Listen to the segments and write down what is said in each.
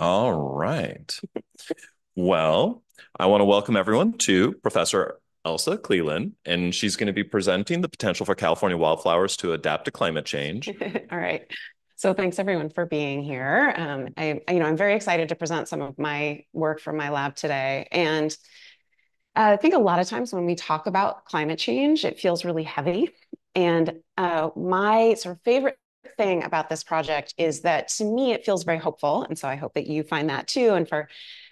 All right. Well, I want to welcome everyone to Professor Elsa Cleland, and she's going to be presenting the potential for California wildflowers to adapt to climate change. All right. So thanks everyone for being here. Um, I, you know, I'm very excited to present some of my work from my lab today. And I think a lot of times when we talk about climate change, it feels really heavy. And uh, my sort of favorite thing about this project is that to me, it feels very hopeful. And so I hope that you find that too. And for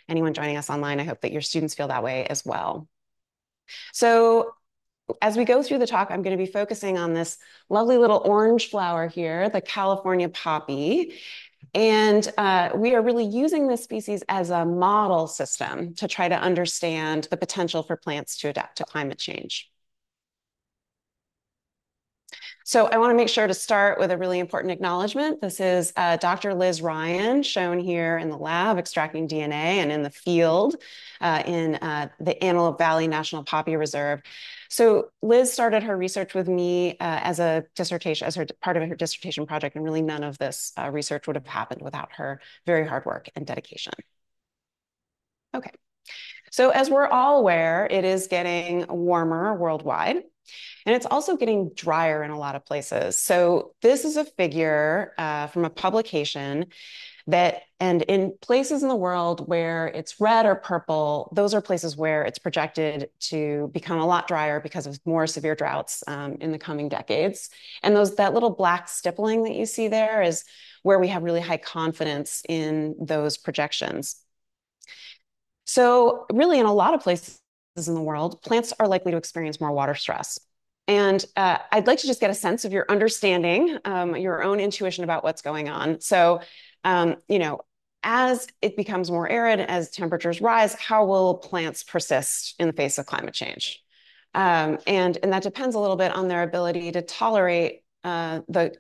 anyone joining us online, I hope that your students feel that way as well. So as we go through the talk, I'm going to be focusing on this lovely little orange flower here, the California poppy. And uh, we are really using this species as a model system to try to understand the potential for plants to adapt to climate change. So I want to make sure to start with a really important acknowledgement. This is uh, Dr. Liz Ryan, shown here in the lab extracting DNA and in the field uh, in uh, the Antelope Valley National Poppy Reserve. So Liz started her research with me uh, as a dissertation, as her part of her dissertation project, and really none of this uh, research would have happened without her very hard work and dedication. Okay. So as we're all aware, it is getting warmer worldwide. And it's also getting drier in a lot of places. So this is a figure uh, from a publication that, and in places in the world where it's red or purple, those are places where it's projected to become a lot drier because of more severe droughts um, in the coming decades. And those that little black stippling that you see there is where we have really high confidence in those projections. So really in a lot of places in the world, plants are likely to experience more water stress. And uh, I'd like to just get a sense of your understanding, um, your own intuition about what's going on. So, um, you know, as it becomes more arid, as temperatures rise, how will plants persist in the face of climate change? Um, and, and that depends a little bit on their ability to tolerate uh, the,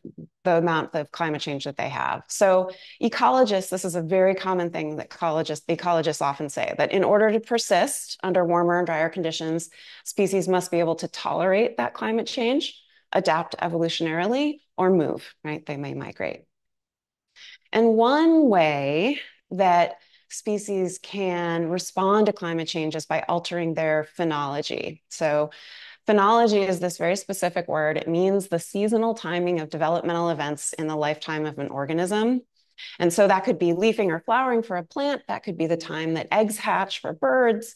the amount of climate change that they have. So ecologists, this is a very common thing that ecologists, ecologists often say, that in order to persist under warmer and drier conditions, species must be able to tolerate that climate change, adapt evolutionarily, or move, right? They may migrate. And one way that species can respond to climate change is by altering their phenology. So Phenology is this very specific word. It means the seasonal timing of developmental events in the lifetime of an organism. And so that could be leafing or flowering for a plant. That could be the time that eggs hatch for birds.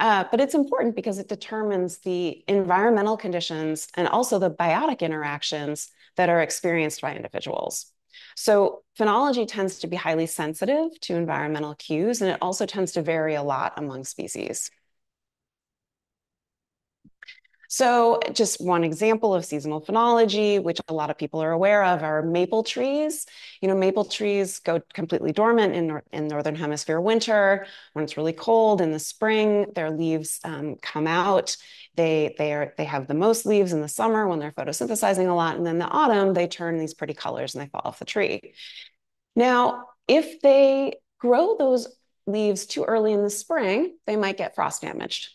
Uh, but it's important because it determines the environmental conditions and also the biotic interactions that are experienced by individuals. So phenology tends to be highly sensitive to environmental cues, and it also tends to vary a lot among species. So just one example of seasonal phenology, which a lot of people are aware of, are maple trees. You know, maple trees go completely dormant in, nor in northern hemisphere winter. When it's really cold in the spring, their leaves um, come out. They, they, are, they have the most leaves in the summer when they're photosynthesizing a lot. And then the autumn, they turn these pretty colors and they fall off the tree. Now, if they grow those leaves too early in the spring, they might get frost damaged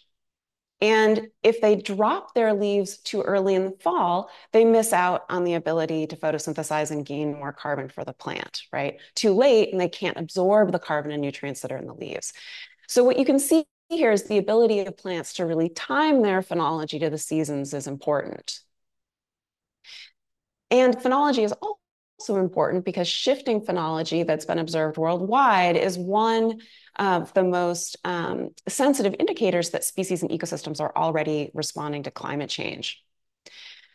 and if they drop their leaves too early in the fall, they miss out on the ability to photosynthesize and gain more carbon for the plant, right? Too late, and they can't absorb the carbon and nutrients that are in the leaves. So what you can see here is the ability of plants to really time their phenology to the seasons is important. And phenology is also important because shifting phenology that's been observed worldwide is one of the most um, sensitive indicators that species and ecosystems are already responding to climate change.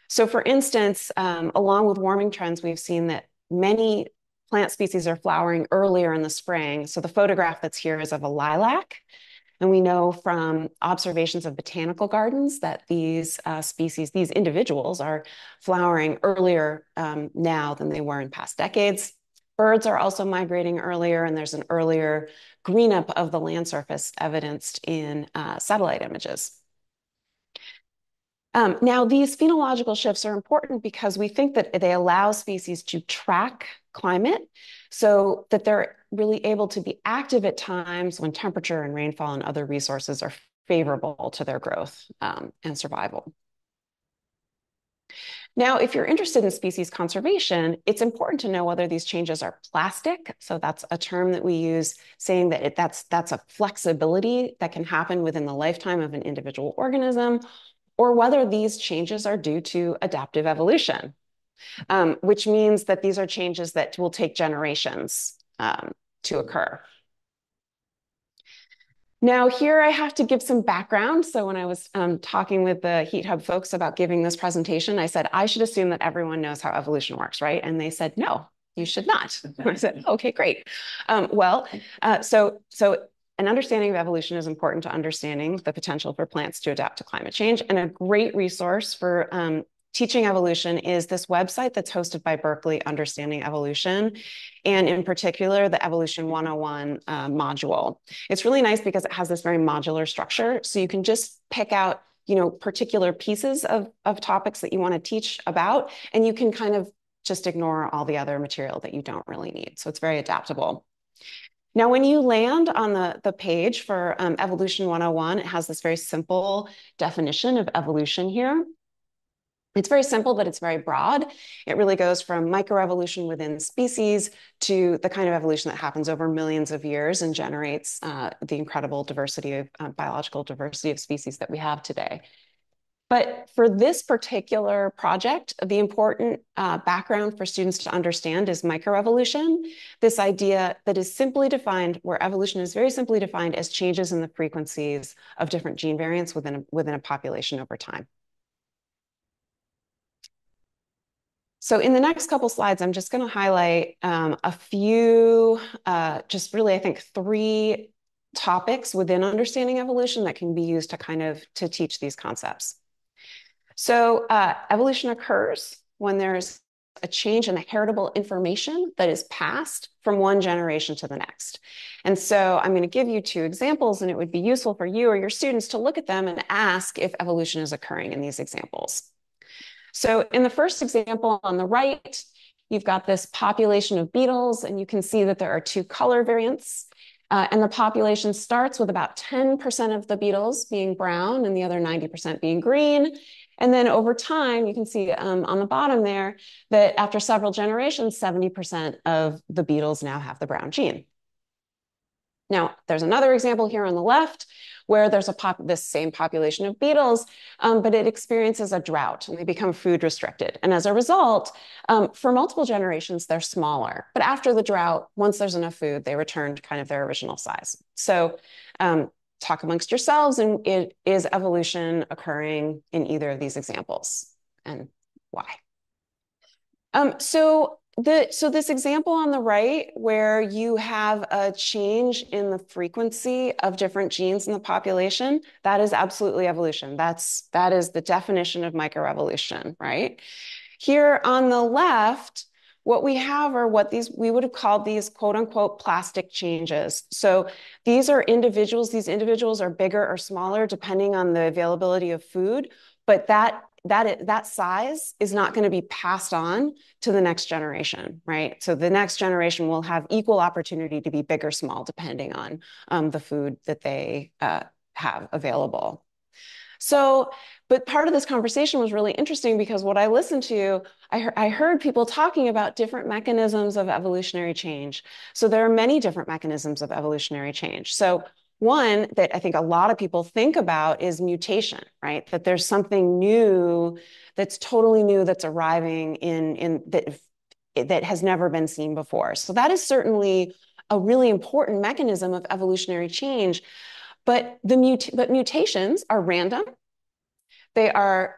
So for instance, um, along with warming trends, we've seen that many plant species are flowering earlier in the spring. So the photograph that's here is of a lilac. And we know from observations of botanical gardens that these uh, species, these individuals are flowering earlier um, now than they were in past decades. Birds are also migrating earlier, and there's an earlier green up of the land surface evidenced in uh, satellite images. Um, now, these phenological shifts are important because we think that they allow species to track climate so that they're really able to be active at times when temperature and rainfall and other resources are favorable to their growth um, and survival. Now, if you're interested in species conservation, it's important to know whether these changes are plastic. So that's a term that we use saying that it, that's, that's a flexibility that can happen within the lifetime of an individual organism, or whether these changes are due to adaptive evolution, um, which means that these are changes that will take generations um, to occur. Now here I have to give some background. So when I was um, talking with the Heat Hub folks about giving this presentation, I said, I should assume that everyone knows how evolution works, right? And they said, no, you should not. I said, okay, great. Um, well, uh, so, so an understanding of evolution is important to understanding the potential for plants to adapt to climate change. And a great resource for um, Teaching Evolution is this website that's hosted by Berkeley, Understanding Evolution, and in particular, the Evolution 101 uh, module. It's really nice because it has this very modular structure. So you can just pick out you know, particular pieces of, of topics that you want to teach about, and you can kind of just ignore all the other material that you don't really need. So it's very adaptable. Now, when you land on the, the page for um, Evolution 101, it has this very simple definition of evolution here. It's very simple, but it's very broad. It really goes from microevolution within species to the kind of evolution that happens over millions of years and generates uh, the incredible diversity of uh, biological diversity of species that we have today. But for this particular project, the important uh, background for students to understand is microevolution, this idea that is simply defined, where evolution is very simply defined as changes in the frequencies of different gene variants within a, within a population over time. So in the next couple slides, I'm just going to highlight um, a few, uh, just really, I think, three topics within understanding evolution that can be used to kind of to teach these concepts. So uh, evolution occurs when there's a change in the heritable information that is passed from one generation to the next. And so I'm going to give you two examples, and it would be useful for you or your students to look at them and ask if evolution is occurring in these examples. So in the first example on the right, you've got this population of beetles, and you can see that there are two color variants. Uh, and the population starts with about 10% of the beetles being brown and the other 90% being green. And then over time, you can see um, on the bottom there that after several generations, 70% of the beetles now have the brown gene. Now, there's another example here on the left where there's a pop this same population of beetles, um, but it experiences a drought and they become food restricted. And as a result, um, for multiple generations, they're smaller. But after the drought, once there's enough food, they return to kind of their original size. So um, talk amongst yourselves and it, is evolution occurring in either of these examples and why? Um, so the, so this example on the right, where you have a change in the frequency of different genes in the population, that is absolutely evolution. That's, that is the definition of microevolution, right? Here on the left, what we have are what these we would have called these quote unquote plastic changes. So these are individuals, these individuals are bigger or smaller depending on the availability of food, but that that that size is not going to be passed on to the next generation, right? So the next generation will have equal opportunity to be big or small, depending on um, the food that they uh, have available. So, but part of this conversation was really interesting because what I listened to, I, he I heard people talking about different mechanisms of evolutionary change. So there are many different mechanisms of evolutionary change. So one that I think a lot of people think about is mutation, right? That there's something new that's totally new that's arriving in, in that, that has never been seen before. So that is certainly a really important mechanism of evolutionary change. But the mut- but mutations are random. They are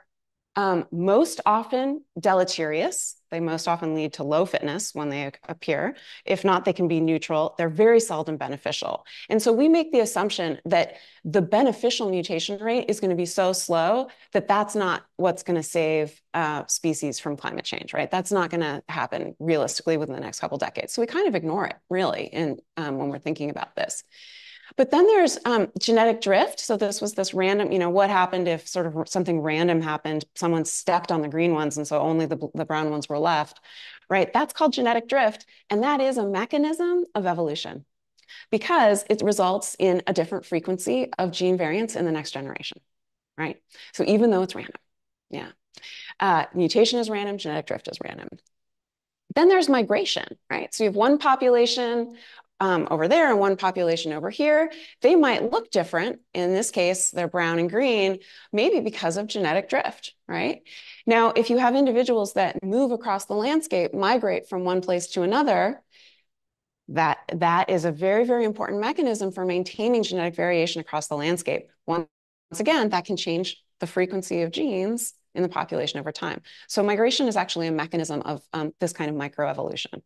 um, most often deleterious. They most often lead to low fitness when they appear. If not, they can be neutral. They're very seldom beneficial. And so we make the assumption that the beneficial mutation rate is going to be so slow that that's not what's going to save uh, species from climate change, right? That's not going to happen realistically within the next couple decades. So we kind of ignore it, really, in, um, when we're thinking about this. But then there's um, genetic drift. So this was this random, you know, what happened if sort of something random happened? Someone stepped on the green ones, and so only the, the brown ones were left, right? That's called genetic drift. And that is a mechanism of evolution because it results in a different frequency of gene variants in the next generation, right? So even though it's random, yeah. Uh, mutation is random, genetic drift is random. Then there's migration, right? So you have one population um, over there and one population over here. They might look different. In this case, they're brown and green, maybe because of genetic drift, right? Now, if you have individuals that move across the landscape, migrate from one place to another, that, that is a very, very important mechanism for maintaining genetic variation across the landscape. Once again, that can change the frequency of genes in the population over time. So migration is actually a mechanism of um, this kind of microevolution.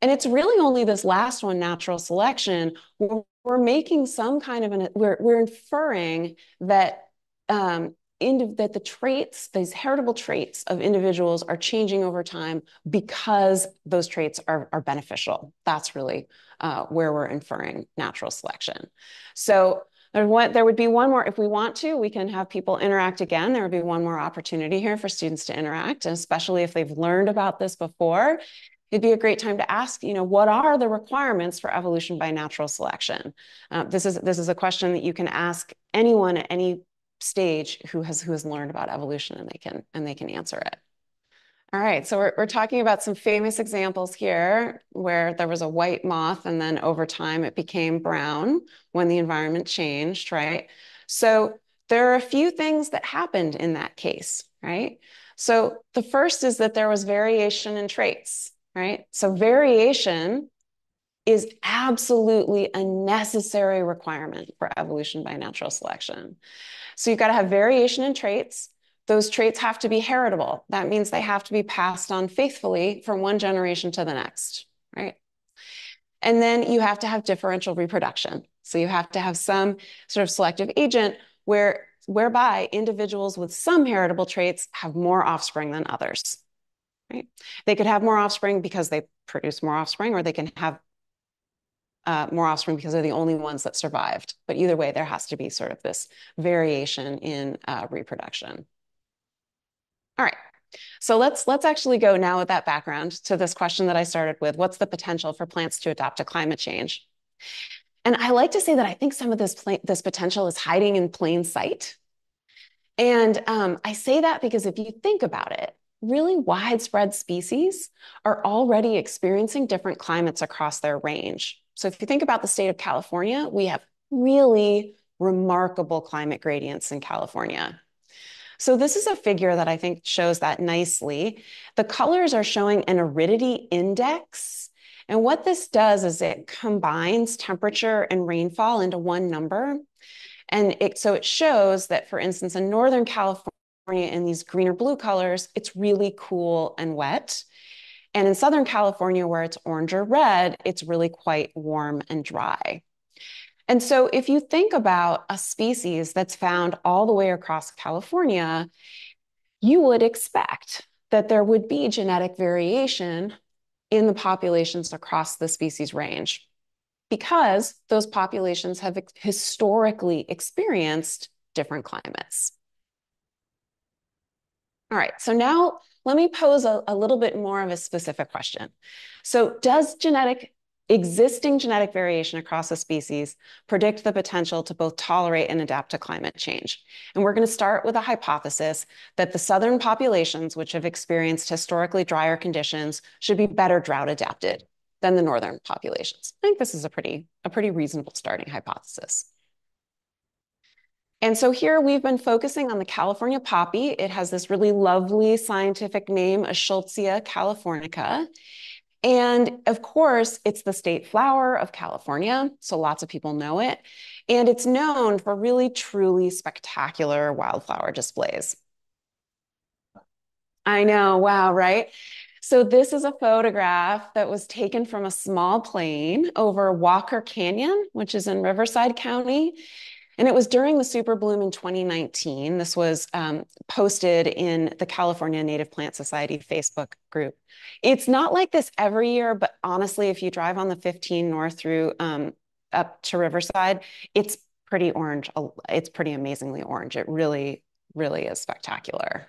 And it's really only this last one, natural selection, where we're making some kind of an, we're, we're inferring that um, in, that the traits, these heritable traits of individuals are changing over time because those traits are, are beneficial. That's really uh, where we're inferring natural selection. So there, one, there would be one more, if we want to, we can have people interact again. There would be one more opportunity here for students to interact, especially if they've learned about this before it'd be a great time to ask, you know, what are the requirements for evolution by natural selection? Uh, this is this is a question that you can ask anyone at any stage who has who has learned about evolution, and they can and they can answer it. All right, so we're, we're talking about some famous examples here where there was a white moth and then over time it became brown when the environment changed, right? So there are a few things that happened in that case, right? So the first is that there was variation in traits right? So variation is absolutely a necessary requirement for evolution by natural selection. So you've got to have variation in traits. Those traits have to be heritable. That means they have to be passed on faithfully from one generation to the next, right? And then you have to have differential reproduction. So you have to have some sort of selective agent where whereby individuals with some heritable traits have more offspring than others right? They could have more offspring because they produce more offspring, or they can have uh, more offspring because they're the only ones that survived. But either way, there has to be sort of this variation in uh, reproduction. All right. So let's let's actually go now with that background to this question that I started with. What's the potential for plants to adapt to climate change? And I like to say that I think some of this this potential is hiding in plain sight. And um, I say that because if you think about it, really widespread species are already experiencing different climates across their range. So if you think about the state of California, we have really remarkable climate gradients in California. So this is a figure that I think shows that nicely. The colors are showing an aridity index. And what this does is it combines temperature and rainfall into one number. And it, so it shows that, for instance, in Northern California, in these green or blue colors, it's really cool and wet. And in Southern California, where it's orange or red, it's really quite warm and dry. And so if you think about a species that's found all the way across California, you would expect that there would be genetic variation in the populations across the species range because those populations have historically experienced different climates. All right, so now let me pose a, a little bit more of a specific question. So does genetic existing genetic variation across a species predict the potential to both tolerate and adapt to climate change. And we're going to start with a hypothesis that the southern populations, which have experienced historically drier conditions, should be better drought adapted than the northern populations. I think this is a pretty, a pretty reasonable starting hypothesis. And so here we've been focusing on the California poppy. It has this really lovely scientific name, Eschscholzia californica. And of course, it's the state flower of California, so lots of people know it. And it's known for really, truly spectacular wildflower displays. I know, wow, right? So this is a photograph that was taken from a small plane over Walker Canyon, which is in Riverside County. And it was during the super bloom in 2019. This was um, posted in the California Native Plant Society Facebook group. It's not like this every year, but honestly, if you drive on the 15 north through um, up to Riverside, it's pretty orange. It's pretty amazingly orange. It really, really is spectacular.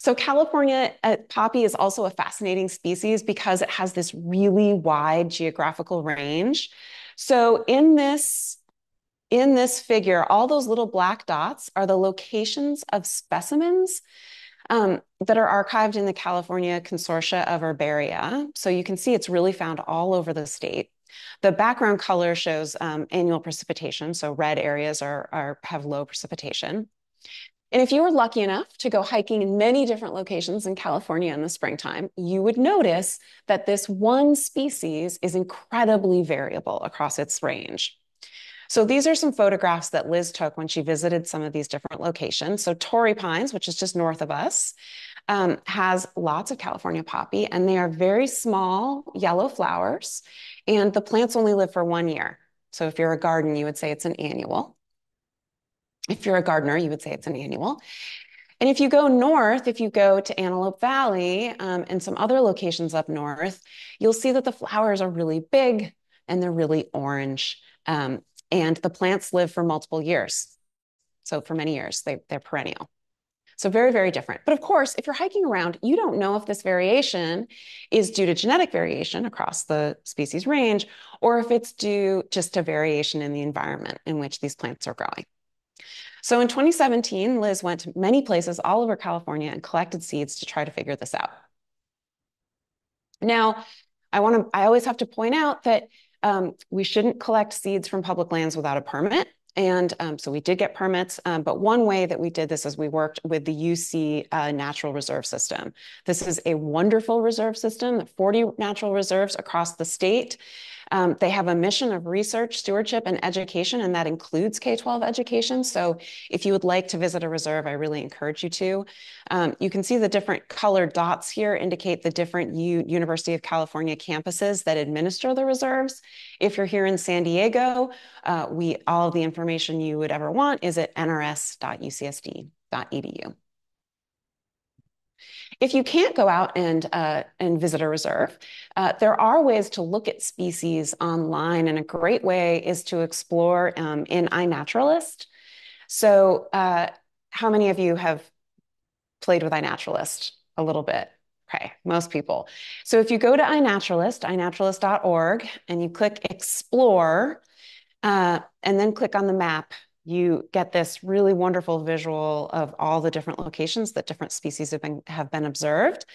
So California uh, poppy is also a fascinating species because it has this really wide geographical range. So in this in this figure, all those little black dots are the locations of specimens um, that are archived in the California Consortia of Herbaria. So you can see it's really found all over the state. The background color shows um, annual precipitation. So red areas are, are have low precipitation. And if you were lucky enough to go hiking in many different locations in California in the springtime, you would notice that this one species is incredibly variable across its range. So these are some photographs that Liz took when she visited some of these different locations. So Torrey Pines, which is just north of us, um, has lots of California poppy, and they are very small yellow flowers, and the plants only live for one year. So if you're a garden, you would say it's an annual. If you're a gardener, you would say it's an annual. And if you go north, if you go to Antelope Valley um, and some other locations up north, you'll see that the flowers are really big and they're really orange. Um, and the plants live for multiple years. So for many years, they, they're perennial. So very, very different. But of course, if you're hiking around, you don't know if this variation is due to genetic variation across the species range, or if it's due just to variation in the environment in which these plants are growing. So in 2017, Liz went to many places all over California and collected seeds to try to figure this out. Now, I want to, I always have to point out that um, we shouldn't collect seeds from public lands without a permit. And um, so we did get permits, um, but one way that we did this is we worked with the UC uh, Natural Reserve System. This is a wonderful reserve system, 40 natural reserves across the state. Um, they have a mission of research, stewardship, and education, and that includes K-12 education. So if you would like to visit a reserve, I really encourage you to. Um, you can see the different colored dots here indicate the different U University of California campuses that administer the reserves. If you're here in San Diego, uh, we all the information you would ever want is at nrs.ucsd.edu. If you can't go out and, uh, and visit a reserve, uh, there are ways to look at species online, and a great way is to explore um, in iNaturalist. So uh, how many of you have played with iNaturalist a little bit? Okay, most people. So if you go to iNaturalist, iNaturalist.org, and you click Explore, uh, and then click on the map, you get this really wonderful visual of all the different locations that different species have been, have been observed.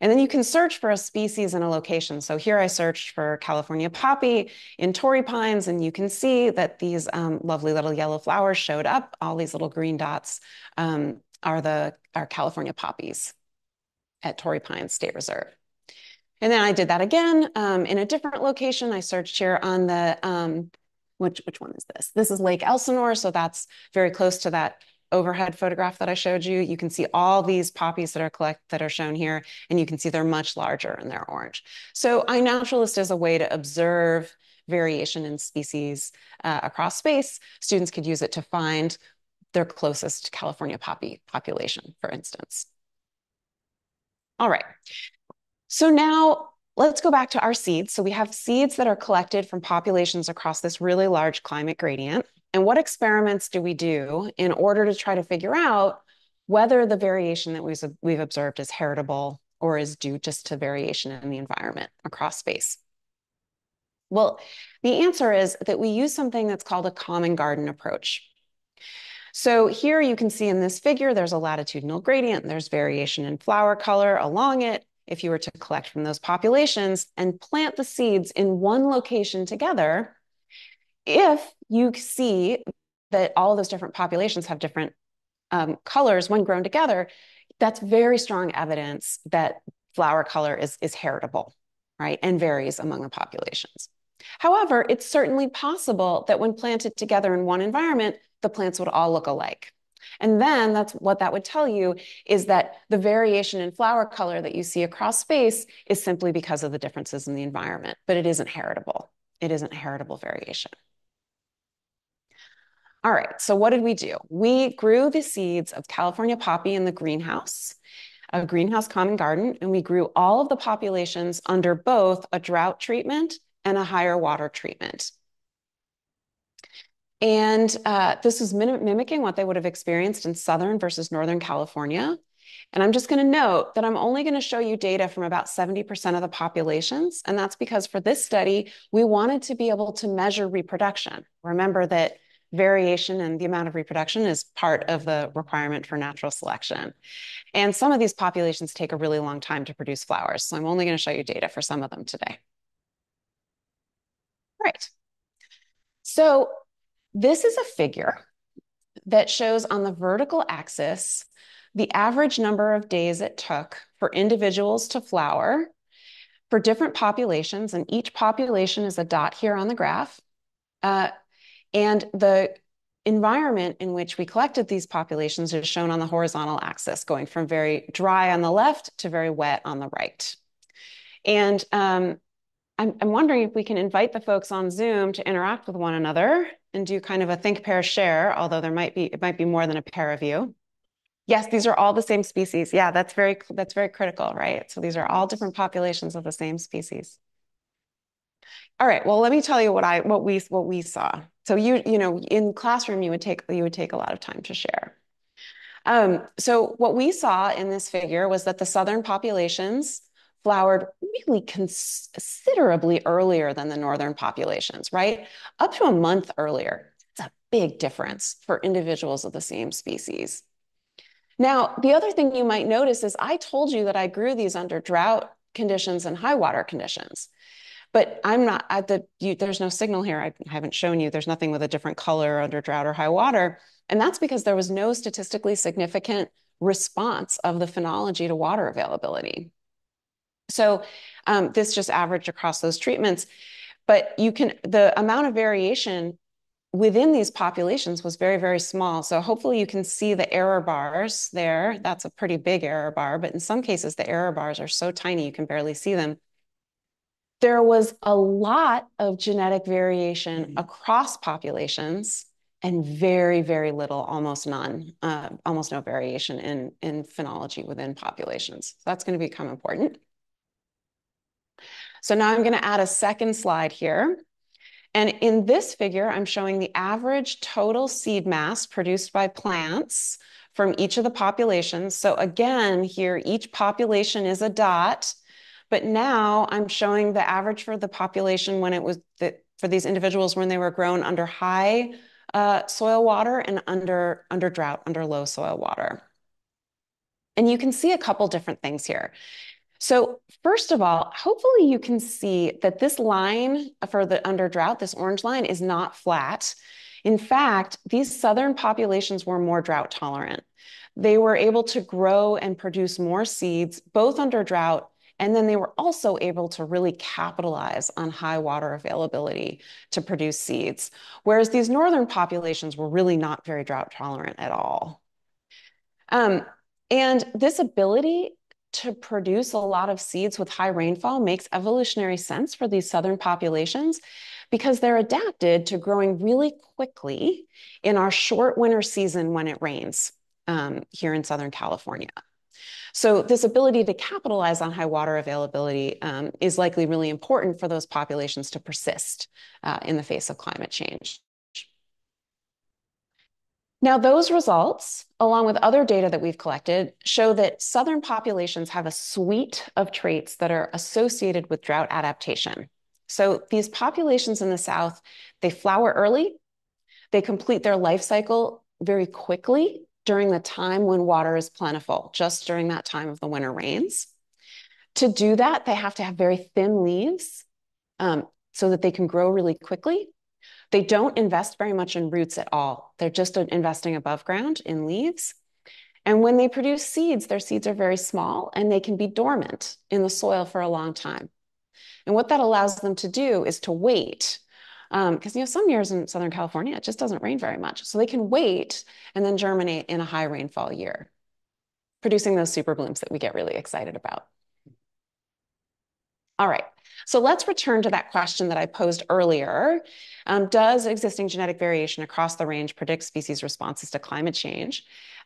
And then you can search for a species in a location. So here I searched for California poppy in Torrey Pines, and you can see that these um, lovely little yellow flowers showed up. All these little green dots um, are the are California poppies at Torrey Pines State Reserve. And then I did that again um, in a different location. I searched here on the um, which, which one is this? This is Lake Elsinore. So that's very close to that overhead photograph that I showed you. You can see all these poppies that are collect that are shown here, and you can see they're much larger and they're orange. So iNaturalist is a way to observe variation in species uh, across space. Students could use it to find their closest California poppy population, for instance. All right. So now Let's go back to our seeds. So we have seeds that are collected from populations across this really large climate gradient. And what experiments do we do in order to try to figure out whether the variation that we've, observed is heritable or is due just to variation in the environment across space? Well, the answer is that we use something that's called a common garden approach. So here you can see in this figure, there's a latitudinal gradient, there's variation in flower color along it, if you were to collect from those populations and plant the seeds in one location together, if you see that all those different populations have different um, colors when grown together, that's very strong evidence that flower color is, is heritable, right, and varies among the populations. However, it's certainly possible that when planted together in one environment, the plants would all look alike. And then that's what that would tell you is that the variation in flower color that you see across space is simply because of the differences in the environment, but it isn't heritable. It isn't heritable variation. All right, so what did we do? We grew the seeds of California poppy in the greenhouse, a greenhouse common garden, and we grew all of the populations under both a drought treatment and a higher water treatment. And uh, this was mim mimicking what they would have experienced in Southern versus Northern California. And I'm just going to note that I'm only going to show you data from about 70% of the populations. And that's because for this study, we wanted to be able to measure reproduction. Remember that variation in the amount of reproduction is part of the requirement for natural selection. And some of these populations take a really long time to produce flowers. So I'm only going to show you data for some of them today. Right. So this is a figure that shows on the vertical axis the average number of days it took for individuals to flower for different populations, and each population is a dot here on the graph. Uh, and the environment in which we collected these populations is shown on the horizontal axis, going from very dry on the left to very wet on the right. And um, I'm, I'm wondering if we can invite the folks on Zoom to interact with one another and do kind of a think, pair, share, although there might be, it might be more than a pair of you. Yes, these are all the same species. Yeah, that's very, that's very critical, right? So these are all different populations of the same species. All right, well, let me tell you what I, what we, what we saw. So you, you know, in classroom, you would take, you would take a lot of time to share. Um, so what we saw in this figure was that the southern populations flowered really considerably earlier than the northern populations, right? Up to a month earlier. It's a big difference for individuals of the same species. Now, the other thing you might notice is I told you that I grew these under drought conditions and high water conditions. But I'm not at the, you, there's no signal here. I haven't shown you, there's nothing with a different color under drought or high water. And that's because there was no statistically significant response of the phenology to water availability. So um, this just averaged across those treatments. But you can, the amount of variation within these populations was very, very small. So hopefully you can see the error bars there. That's a pretty big error bar, but in some cases the error bars are so tiny you can barely see them. There was a lot of genetic variation mm-hmm. across populations and very, very little, almost none, uh, almost no variation in, in phenology within populations. So that's going to become important. So now I'm going to add a second slide here. And in this figure, I'm showing the average total seed mass produced by plants from each of the populations. So again, here, each population is a dot, but now I'm showing the average for the population when it was the, for these individuals when they were grown under high uh, soil water and under, under drought, under low soil water. And you can see a couple different things here. So first of all, hopefully you can see that this line for the under drought, this orange line is not flat. In fact, these southern populations were more drought tolerant. They were able to grow and produce more seeds, both under drought, and then they were also able to really capitalize on high water availability to produce seeds. Whereas these northern populations were really not very drought tolerant at all. Um, and this ability to produce a lot of seeds with high rainfall makes evolutionary sense for these southern populations because they're adapted to growing really quickly in our short winter season when it rains um, here in Southern California. So this ability to capitalize on high water availability um, is likely really important for those populations to persist uh, in the face of climate change. Now, those results, along with other data that we've collected, show that southern populations have a suite of traits that are associated with drought adaptation. So these populations in the south, they flower early, they complete their life cycle very quickly during the time when water is plentiful, just during that time of the winter rains. To do that, they have to have very thin leaves um, so that they can grow really quickly. They don't invest very much in roots at all. They're just investing above ground in leaves. And when they produce seeds, their seeds are very small and they can be dormant in the soil for a long time. And what that allows them to do is to wait. Because um, you know some years in Southern California it just doesn't rain very much, so they can wait and then germinate in a high rainfall year, producing those super blooms that we get really excited about. All right, so let's return to that question that I posed earlier. Um, does existing genetic variation across the range predict species responses to climate change?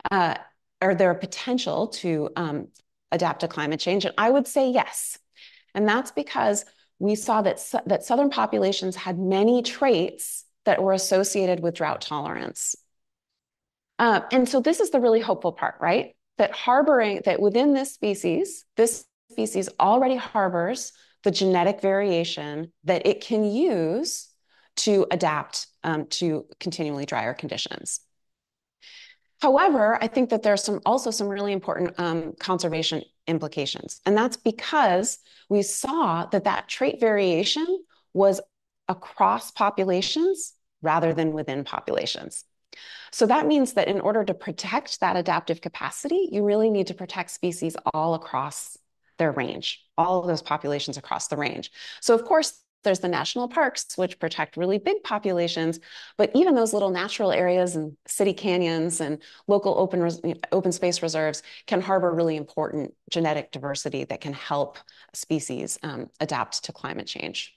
Uh, are there a potential to um, adapt to climate change? And I would say yes. And that's because we saw that, that southern populations had many traits that were associated with drought tolerance. Uh, and so this is the really hopeful part, right? That harboring, that within this species, this species already harbors the genetic variation that it can use to adapt um, to continually drier conditions. However, I think that there's some also some really important um, conservation implications, and that's because we saw that that trait variation was across populations rather than within populations. So that means that in order to protect that adaptive capacity, you really need to protect species all across their range, all of those populations across the range. So of course, there's the national parks, which protect really big populations, but even those little natural areas and city canyons and local open, open space reserves can harbor really important genetic diversity that can help species um, adapt to climate change.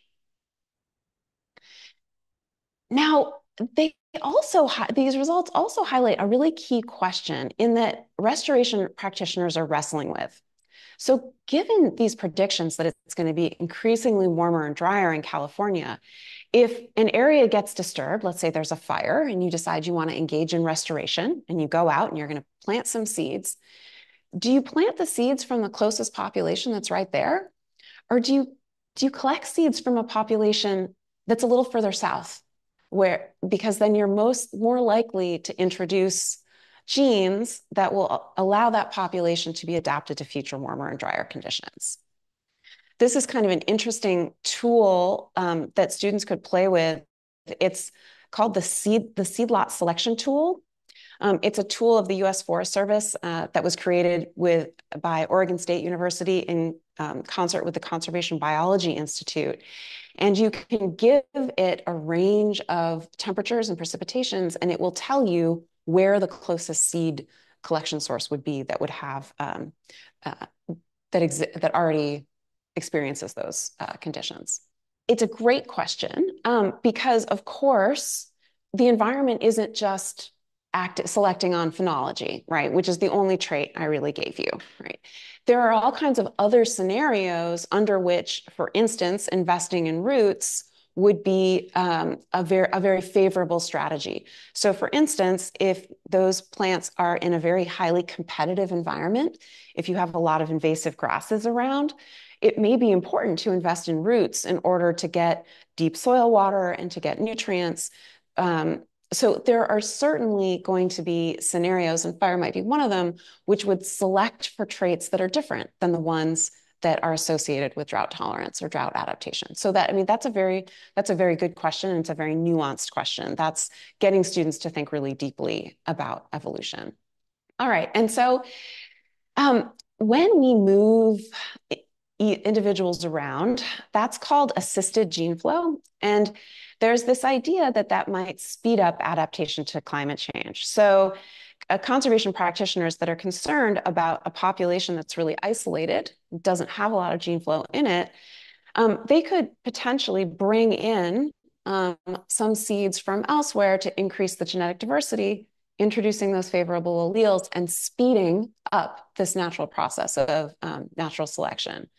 Now, they also these results also highlight a really key question in that restoration practitioners are wrestling with. So given these predictions that it's going to be increasingly warmer and drier in California, if an area gets disturbed, let's say there's a fire and you decide you want to engage in restoration and you go out and you're going to plant some seeds, do you plant the seeds from the closest population that's right there? Or do you do you collect seeds from a population that's a little further south where because then you're most more likely to introduce genes that will allow that population to be adapted to future warmer and drier conditions. This is kind of an interesting tool um, that students could play with. It's called the seed the seed lot selection tool. Um, it's a tool of the U.S. Forest Service uh, that was created with by Oregon State University in um, concert with the Conservation Biology Institute. And you can give it a range of temperatures and precipitations, and it will tell you where the closest seed collection source would be that would have um, uh, that exi- that already experiences those uh, conditions. It's a great question um, because, of course, the environment isn't just act selecting on phenology, right? Which is the only trait I really gave you, right? There are all kinds of other scenarios under which, for instance, investing in roots would be um, a, very, a very favorable strategy. So for instance, if those plants are in a very highly competitive environment, if you have a lot of invasive grasses around, it may be important to invest in roots in order to get deep soil water and to get nutrients. Um, so there are certainly going to be scenarios, and fire might be one of them, which would select for traits that are different than the ones that are associated with drought tolerance or drought adaptation. So that, I mean, that's a very, that's a very good question. And it's a very nuanced question. That's getting students to think really deeply about evolution. All right. And so um, when we move individuals around, that's called assisted gene flow. And there's this idea that that might speed up adaptation to climate change. So uh, conservation practitioners that are concerned about a population that's really isolated, doesn't have a lot of gene flow in it, um, they could potentially bring in um, some seeds from elsewhere to increase the genetic diversity, introducing those favorable alleles and speeding up this natural process of um, natural selection.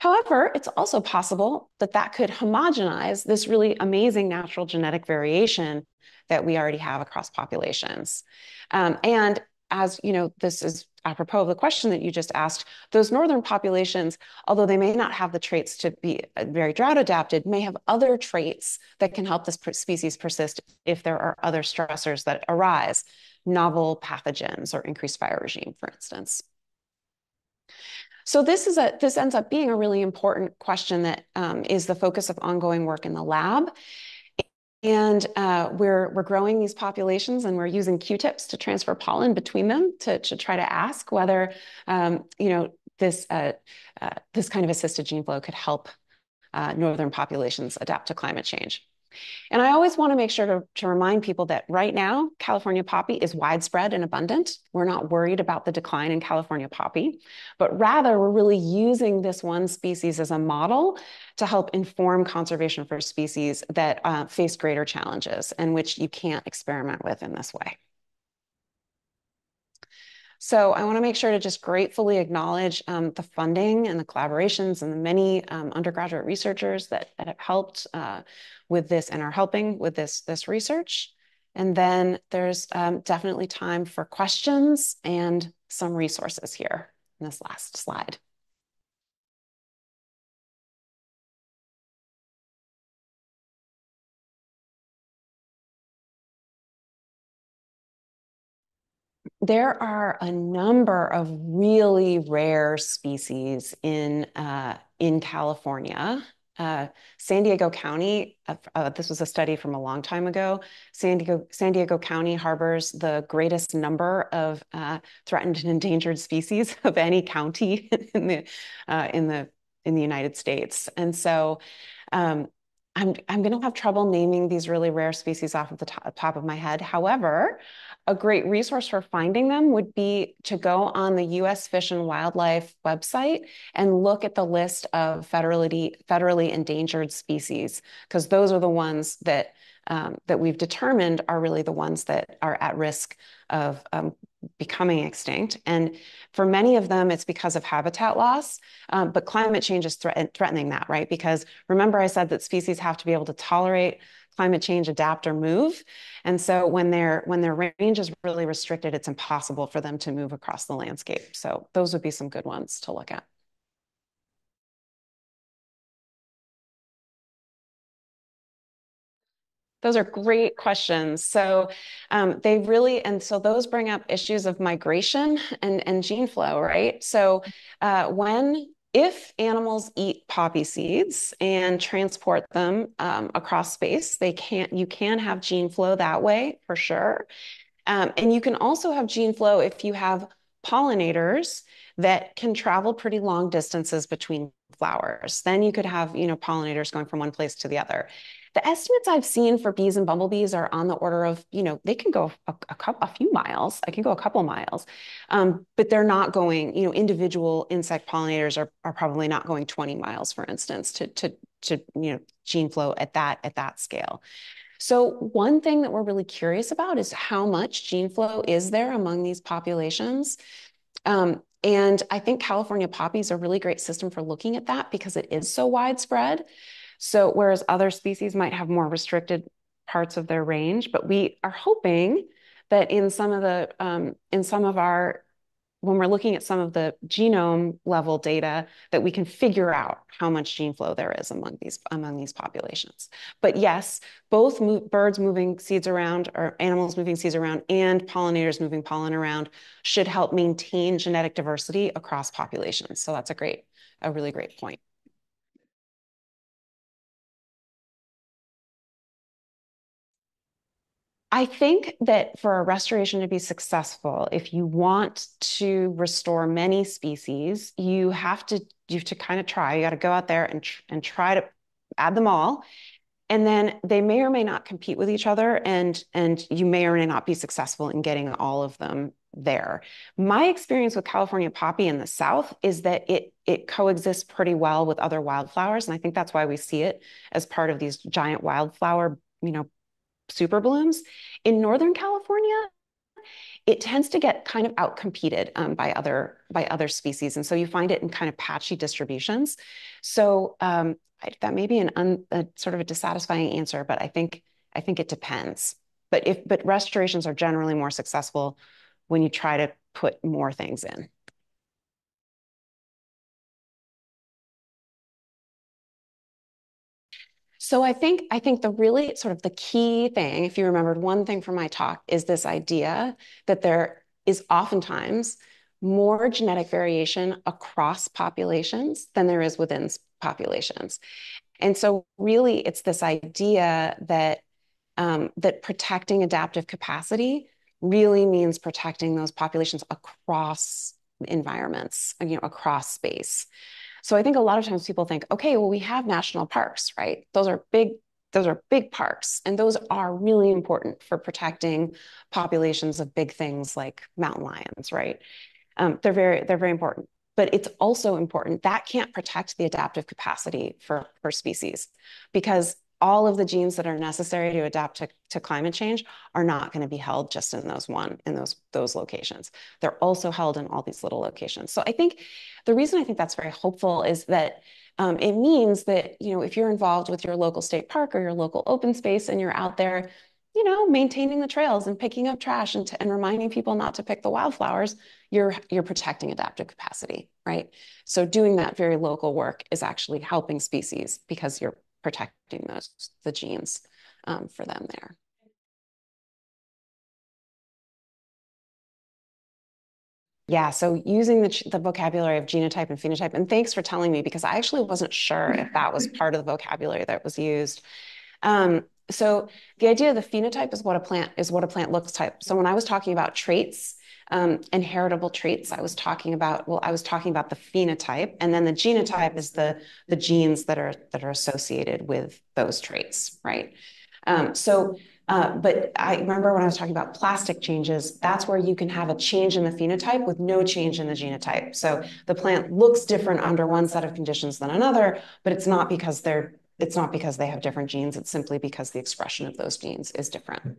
However, it's also possible that that could homogenize this really amazing natural genetic variation that we already have across populations. Um, and as you know, this is apropos of the question that you just asked, those northern populations, although they may not have the traits to be uh, very drought adapted, may have other traits that can help this species persist if there are other stressors that arise, novel pathogens or increased fire regime, for instance. So this is a this ends up being a really important question that um, is the focus of ongoing work in the lab. And uh, we're, we're growing these populations and we're using Q-tips to transfer pollen between them to, to try to ask whether, um, you know, this, uh, uh, this kind of assisted gene flow could help uh, northern populations adapt to climate change. And I always want to make sure to, to remind people that right now, California poppy is widespread and abundant. We're not worried about the decline in California poppy, but rather we're really using this one species as a model to help inform conservation for species that uh, face greater challenges and which you can't experiment with in this way. So I want to make sure to just gratefully acknowledge um, the funding and the collaborations and the many um, undergraduate researchers that, that have helped uh, with this and are helping with this, this research. And then there's um, definitely time for questions and some resources here in this last slide. There are a number of really rare species in uh, in California. Uh, San Diego County, uh, uh, this was a study from a long time ago. San Diego, San Diego County harbors the greatest number of uh, threatened and endangered species of any county in the uh, in the in the United States. And so um, I'm, I'm going to have trouble naming these really rare species off of the top, top of my head. However, a great resource for finding them would be to go on the U.S. Fish and Wildlife website and look at the list of federally, federally endangered species, because those are the ones that um, that we've determined are really the ones that are at risk of um, becoming extinct. And for many of them, it's because of habitat loss, um, but climate change is thre threatening that, right? Because remember I said that species have to be able to tolerate climate change, adapt or move. And so when their when their range is really restricted, it's impossible for them to move across the landscape. So those would be some good ones to look at. Those are great questions. So um, they really, and so those bring up issues of migration and, and gene flow, right? So uh, when, if animals eat poppy seeds and transport them um, across space, they can't, you can have gene flow that way for sure. Um, and you can also have gene flow if you have pollinators that can travel pretty long distances between flowers. Then you could have, you know, pollinators going from one place to the other. The estimates I've seen for bees and bumblebees are on the order of, you know, they can go a, a, couple, a few miles. I can go a couple miles, um, but they're not going, you know, individual insect pollinators are, are probably not going 20 miles, for instance, to, to, to, you know, gene flow at that, at that scale. So one thing that we're really curious about is how much gene flow is there among these populations. Um, and I think California poppies are a really great system for looking at that because it is so widespread. So whereas other species might have more restricted parts of their range, but we are hoping that in some of the um, in some of our when we're looking at some of the genome level data that we can figure out how much gene flow there is among these among these populations. But yes both birds moving seeds around or animals moving seeds around and pollinators moving pollen around should help maintain genetic diversity across populations. So that's a great a really great point I think that for a restoration to be successful, if you want to restore many species, you have to you have to kind of try. You got to go out there and and try to add them all, and then they may or may not compete with each other, and and you may or may not be successful in getting all of them there. My experience with California poppy in the South is that it it coexists pretty well with other wildflowers, and I think that's why we see it as part of these giant wildflower, you know, super blooms. In Northern California, it tends to get kind of outcompeted um, by other by other species, and so you find it in kind of patchy distributions. So um, I, that may be an un, a, sort of a dissatisfying answer, but I think I think it depends. But if but restorations are generally more successful when you try to put more things in. So I think I think the really sort of the key thing, if you remembered one thing from my talk, is this idea that there is oftentimes more genetic variation across populations than there is within populations. And so really it's this idea that um, that protecting adaptive capacity really means protecting those populations across environments, you know, across space. So I think a lot of times people think, okay, well, we have national parks, right? Those are big, those are big parks, and those are really important for protecting populations of big things like mountain lions, right? Um, they're very, they're very important. But it's also important that can't protect the adaptive capacity for, for species because all of the genes that are necessary to adapt to, to climate change are not going to be held just in those one in those those locations. They're also held in all these little locations. So i think the reason i think that's very hopeful is that um, it means that you know if you're involved with your local state park or your local open space and you're out there you know maintaining the trails and picking up trash and, and reminding people not to pick the wildflowers you're you're protecting adaptive capacity right? So doing that very local work is actually helping species because you're protecting those the genes um, for them there. Yeah, so using the, the vocabulary of genotype and phenotype, and thanks for telling me because I actually wasn't sure if that was part of the vocabulary that was used. Um, so the idea of the phenotype is what a plant is what a plant looks like. So when I was talking about traits, um, inheritable traits, I was talking about well, I was talking about the phenotype, and then the genotype is the the genes that are that are associated with those traits, right? Um, so uh, but I remember when I was talking about plastic changes, that's where you can have a change in the phenotype with no change in the genotype. So the plant looks different under one set of conditions than another, but it's not because they're it's not because they have different genes. It's simply because the expression of those genes is different.